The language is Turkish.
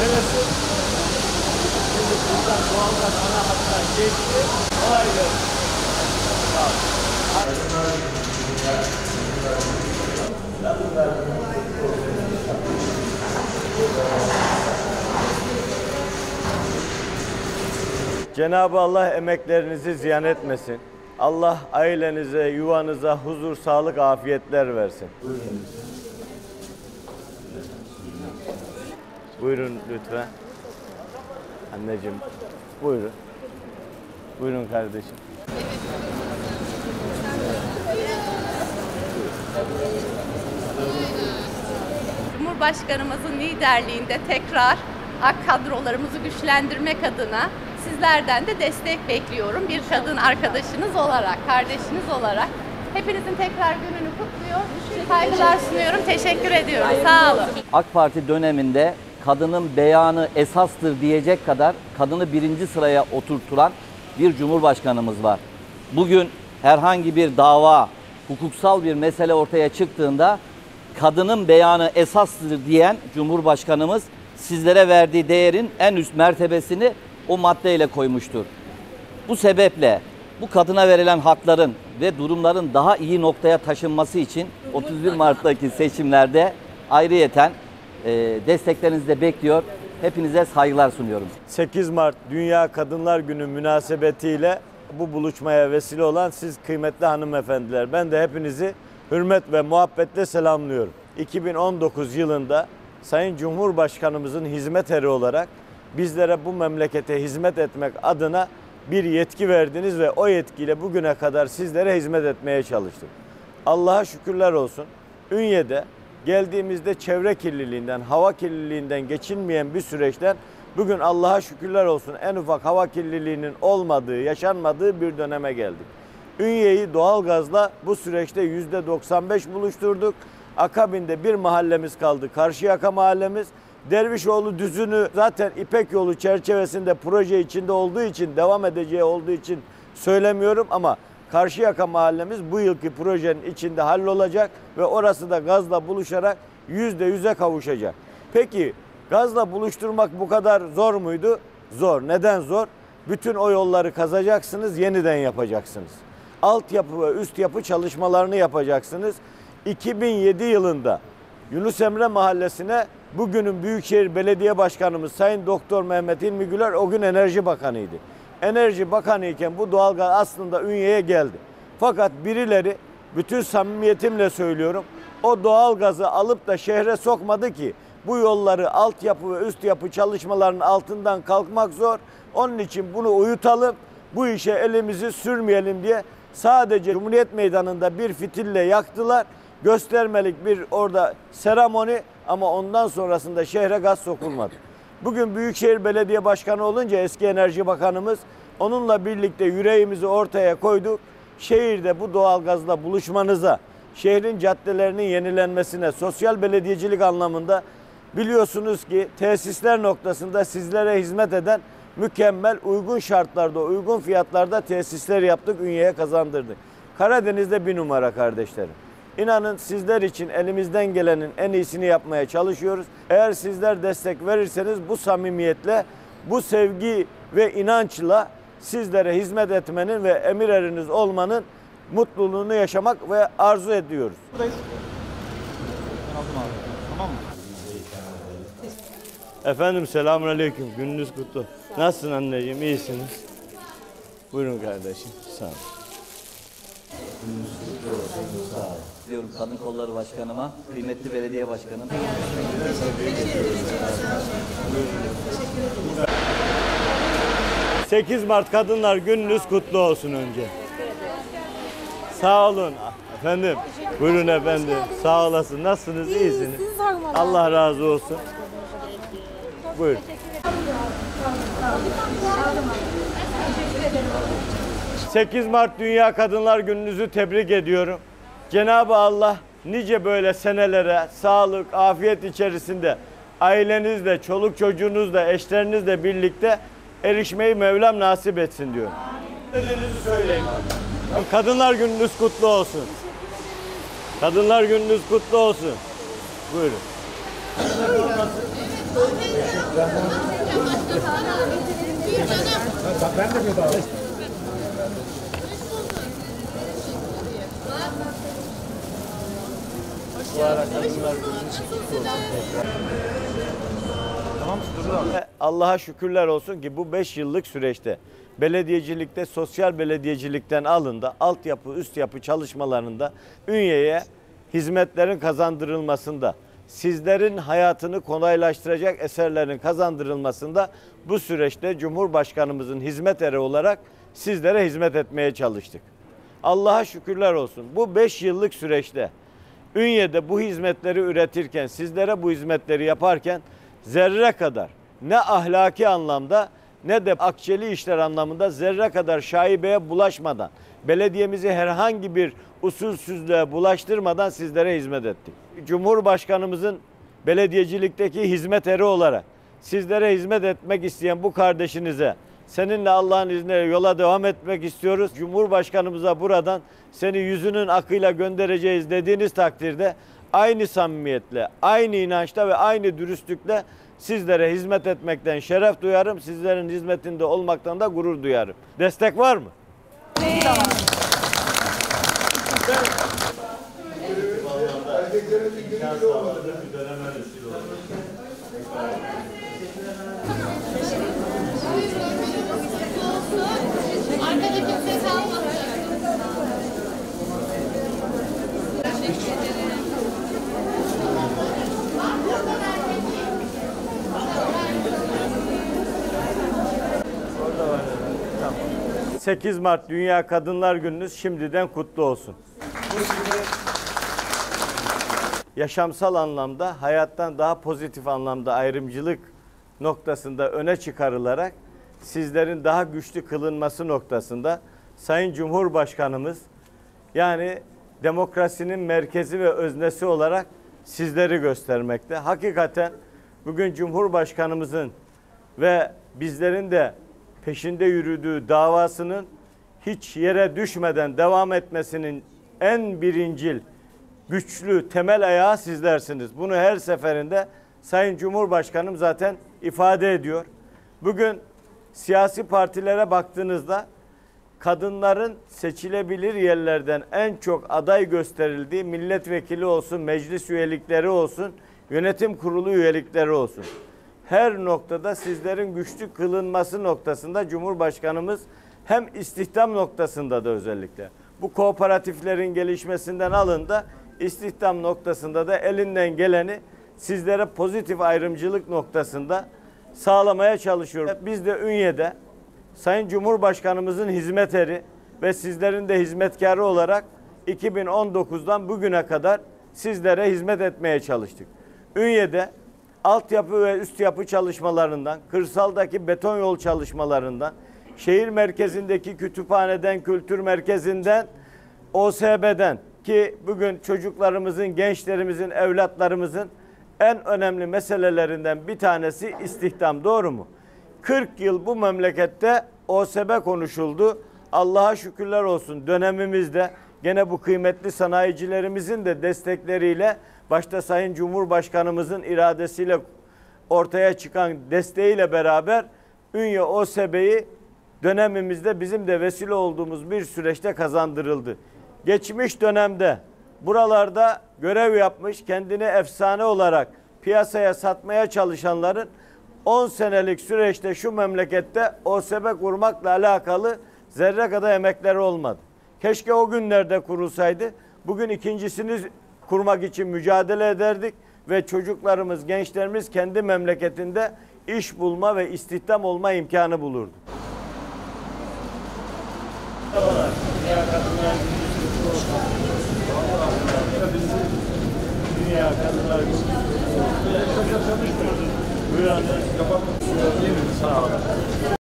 Neresi? Şimdi buradan doğalgaz ana hattan geçti. Kolay gelsin. Cenab-ı Allah emeklerinizi ziyan etmesin. Allah ailenize, yuvanıza huzur, sağlık, afiyetler versin. Buyurun lütfen. Anneciğim, buyurun. Buyurun kardeşim. Cumhurbaşkanımızın liderliğinde tekrar AK kadrolarımızı güçlendirmek adına sizlerden de destek bekliyorum. Bir kadın arkadaşınız olarak, kardeşiniz olarak. Hepinizin tekrar gününü kutluyor. Saygılar sunuyorum. Teşekkür ediyorum. Sağ olun. AK Parti döneminde kadının beyanı esastır diyecek kadar kadını birinci sıraya oturtulan bir cumhurbaşkanımız var. Bugün herhangi bir dava, hukuksal bir mesele ortaya çıktığında kadının beyanı esastır diyen cumhurbaşkanımız sizlere verdiği değerin en üst mertebesini o maddeyle koymuştur. Bu sebeple bu kadına verilen hakların ve durumların daha iyi noktaya taşınması için 31 Mart'taki seçimlerde ayrıyeten desteklerinizi de bekliyor. Hepinize saygılar sunuyorum. 8 Mart Dünya Kadınlar Günü münasebetiyle bu buluşmaya vesile olan siz kıymetli hanımefendiler. Ben de hepinizi hürmet ve muhabbetle selamlıyorum. 2019 yılında Sayın Cumhurbaşkanımızın hizmet eri olarak bizlere bu memlekete hizmet etmek adına bir yetki verdiniz ve o yetkiyle bugüne kadar sizlere hizmet etmeye çalıştık. Allah'a şükürler olsun. Ünye'de geldiğimizde çevre kirliliğinden, hava kirliliğinden geçilmeyen bir süreçten bugün Allah'a şükürler olsun en ufak hava kirliliğinin olmadığı, yaşanmadığı bir döneme geldik. Ünye'yi doğalgazla bu süreçte %95 buluşturduk. Akabinde bir mahallemiz kaldı. Karşıyaka mahallemiz. Dervişoğlu düzünü zaten İpek yolu çerçevesinde proje içinde olduğu için devam edeceği olduğu için söylemiyorum ama Karşıyaka mahallemiz bu yılki projenin içinde hallolacak ve orası da gazla buluşarak yüzde yüze kavuşacak. Peki gazla buluşturmak bu kadar zor muydu? Zor. Neden zor? Bütün o yolları kazacaksınız, yeniden yapacaksınız. Altyapı ve üst yapı çalışmalarını yapacaksınız. 2007 yılında Yunus Emre Mahallesi'ne bugünün Büyükşehir Belediye Başkanımız Sayın Doktor Mehmet İlmi Güler o gün Enerji Bakanıydı. Enerji Bakanı iken bu doğalgaz aslında Ünye'ye geldi. Fakat birileri bütün samimiyetimle söylüyorum o doğalgazı alıp da şehre sokmadı ki bu yolları altyapı ve üst yapı çalışmalarının altından kalkmak zor. Onun için bunu uyutalım, bu işe elimizi sürmeyelim diye sadece Cumhuriyet Meydanı'nda bir fitille yaktılar. Göstermelik bir orada seremoni ama ondan sonrasında şehre gaz sokulmadı. Bugün Büyükşehir Belediye Başkanı olunca eski Enerji Bakanımız onunla birlikte yüreğimizi ortaya koyduk. Şehirde bu doğalgazla buluşmanıza, şehrin caddelerinin yenilenmesine, sosyal belediyecilik anlamında biliyorsunuz ki tesisler noktasında sizlere hizmet eden mükemmel uygun şartlarda, uygun fiyatlarda tesisler yaptık, Ünye'ye kazandırdık. Karadeniz'de bir numara kardeşlerim. İnanın sizler için elimizden gelenin en iyisini yapmaya çalışıyoruz. Eğer sizler destek verirseniz bu samimiyetle, bu sevgi ve inançla sizlere hizmet etmenin ve emir eriniz olmanın mutluluğunu yaşamak ve arzu ediyoruz. Efendim selamünaleyküm. Gününüz kutlu. Nasılsın anneciğim? İyisiniz. Buyurun kardeşim. Sağ olun. Diyorum Kadın Kolları Başkanıma, kıymetli belediye başkanım. Teşekkür 8 Mart Kadınlar Gününüz kutlu olsun önce. Sağ olun. Efendim. Buyurun efendim. Sağ olasın. Nasılsınız? İyisiniz. Sizi sormalı. Allah razı olsun. Buyurun. 8 Mart Dünya Kadınlar Gününüzü tebrik ediyorum. Cenab-ı Allah nice böyle senelere sağlık, afiyet içerisinde ailenizle, çoluk çocuğunuzla, eşlerinizle birlikte erişmeyi Mevlam nasip etsin diyorum. Dediğinizi söyleyin. Kadınlar Gününüz kutlu olsun. Kadınlar Gününüz kutlu olsun. Buyurun. Ve Allah'a şükürler olsun ki bu 5 yıllık süreçte belediyecilikte sosyal belediyecilikten alında altyapı üst yapı çalışmalarında Ünye'ye hizmetlerin kazandırılmasında sizlerin hayatını kolaylaştıracak eserlerin kazandırılmasında bu süreçte Cumhurbaşkanımızın hizmet eri olarak sizlere hizmet etmeye çalıştık. Allah'a şükürler olsun. Bu 5 yıllık süreçte Ünye'de bu hizmetleri üretirken, sizlere bu hizmetleri yaparken zerre kadar ne ahlaki anlamda ne de akçeli işler anlamında zerre kadar şaibeye bulaşmadan, belediyemizi herhangi bir usulsüzlüğe bulaştırmadan sizlere hizmet ettik. Cumhurbaşkanımızın belediyecilikteki hizmet eri olarak sizlere hizmet etmek isteyen bu kardeşinize seninle Allah'ın izniyle yola devam etmek istiyoruz. Cumhurbaşkanımıza buradan seni yüzünün akıyla göndereceğiz dediğiniz takdirde aynı samimiyetle, aynı inançta ve aynı dürüstlükle sizlere hizmet etmekten şeref duyarım. Sizlerin hizmetinde olmaktan da gurur duyarım. Destek var mı? Teşekkür 8 Mart Dünya Kadınlar Gününüz şimdiden kutlu olsun. Yaşamsal anlamda hayattan daha pozitif anlamda ayrımcılık noktasında öne çıkarılarak sizlerin daha güçlü kılınması noktasında Sayın Cumhurbaşkanımız yani demokrasinin merkezi ve öznesi olarak sizleri göstermekte. Hakikaten bugün Cumhurbaşkanımızın ve bizlerin de peşinde yürüdüğü davasının hiç yere düşmeden devam etmesinin en birincil, güçlü temel ayağı sizlersiniz. Bunu her seferinde Sayın Cumhurbaşkanım zaten ifade ediyor. Bugün siyasi partilere baktığınızda kadınların seçilebilir yerlerden en çok aday gösterildiği milletvekili olsun, meclis üyelikleri olsun, yönetim kurulu üyelikleri olsun. Her noktada sizlerin güçlü kılınması noktasında Cumhurbaşkanımız hem istihdam noktasında da özellikle bu kooperatiflerin gelişmesinden alın da istihdam noktasında da elinden geleni sizlere pozitif ayrımcılık noktasında sağlamaya çalışıyor. Biz de Ünye'de Sayın Cumhurbaşkanımızın hizmet eri ve sizlerin de hizmetkarı olarak 2019'dan bugüne kadar sizlere hizmet etmeye çalıştık. Ünye'de altyapı ve üst yapı çalışmalarından, kırsaldaki beton yol çalışmalarından, şehir merkezindeki kütüphaneden, kültür merkezinden, OSB'den ki bugün çocuklarımızın, gençlerimizin, evlatlarımızın en önemli meselelerinden bir tanesi istihdam. Doğru mu? 40 yıl bu memlekette OSB konuşuldu. Allah'a şükürler olsun dönemimizde gene bu kıymetli sanayicilerimizin de destekleriyle başta Sayın Cumhurbaşkanımızın iradesiyle ortaya çıkan desteğiyle beraber Ünye OSB'yi dönemimizde bizim de vesile olduğumuz bir süreçte kazandırıldı. Geçmiş dönemde buralarda görev yapmış, kendini efsane olarak piyasaya satmaya çalışanların 10 senelik süreçte şu memlekette OSB kurmakla alakalı zerre kadar emekleri olmadı. Keşke o günlerde kurulsaydı. Bugün ikincisini kurmak için mücadele ederdik ve çocuklarımız, gençlerimiz kendi memleketinde iş bulma ve istihdam olma imkanı bulurdu. Dünya Kadınlar Günü. Buyurun. Sağ olun.